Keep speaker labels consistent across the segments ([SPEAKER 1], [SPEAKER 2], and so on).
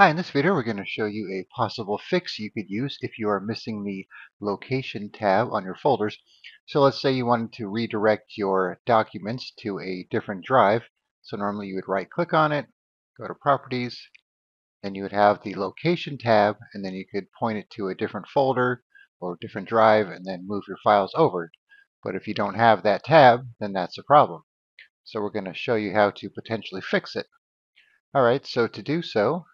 [SPEAKER 1] Hi, in this video we're going to show you a possible fix you could use if you are missing the location tab on your folders. So let's say you wanted to redirect your documents to a different drive. So normally you would right click on it, go to properties, and you would have the location tab and then you could point it to a different folder or different drive and then move your files over. But if you don't have that tab, then that's a problem. So we're going to show you how to potentially fix it. Alright, so to do so,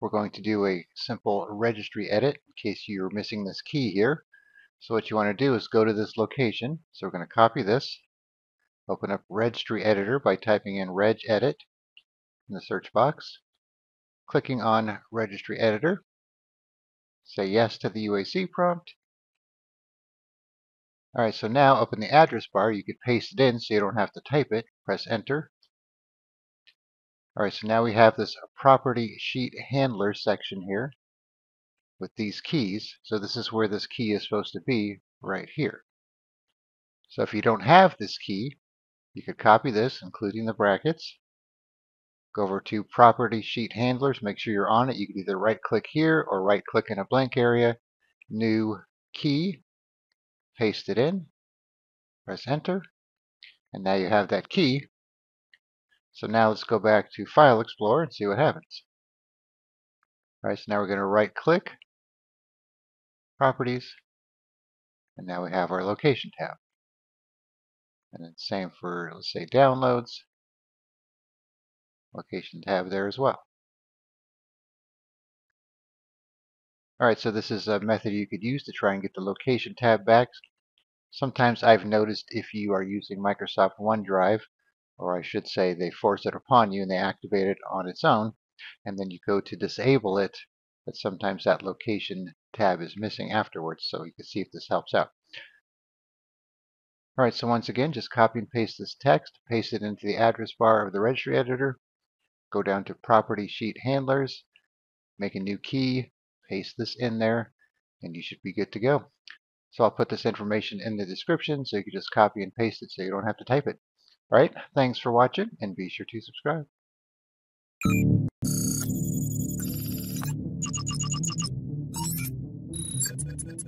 [SPEAKER 1] we're going to do a simple registry edit in case you're missing this key here. So what you want to do is go to this location. So we're going to copy this, open up registry editor by typing in regedit in the search box, clicking on registry editor, say yes to the UAC prompt. Alright, so now up in the address bar you could paste it in so you don't have to type it. Press enter Alright, so now we have this property sheet handler section here with these keys. So this is where this key is supposed to be right here. So if you don't have this key, you could copy this, including the brackets. Go over to property sheet handlers, make sure you're on it. You can either right click here or right click in a blank area, new key, paste it in, press enter, and now you have that key so now let's go back to File Explorer and see what happens. All right, so now we're going to right click, Properties, and now we have our Location tab. And then same for, let's say, Downloads, Location tab there as well. Alright, so this is a method you could use to try and get the Location tab back. Sometimes I've noticed if you are using Microsoft OneDrive, or I should say they force it upon you and they activate it on its own, and then you go to disable it, but sometimes that location tab is missing afterwards, so you can see if this helps out. Alright, so once again, just copy and paste this text, paste it into the address bar of the registry editor, go down to property sheet handlers, make a new key, paste this in there, and you should be good to go. So I'll put this information in the description so you can just copy and paste it so you don't have to type it. Right, thanks for watching and be sure to subscribe.